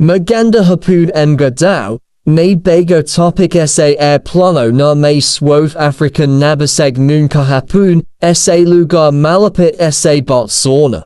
Maganda Hapun nga ne topic sa airplano na may swove African Nabaseg Nunka Hapun, sa lugar malapit sa Botswana.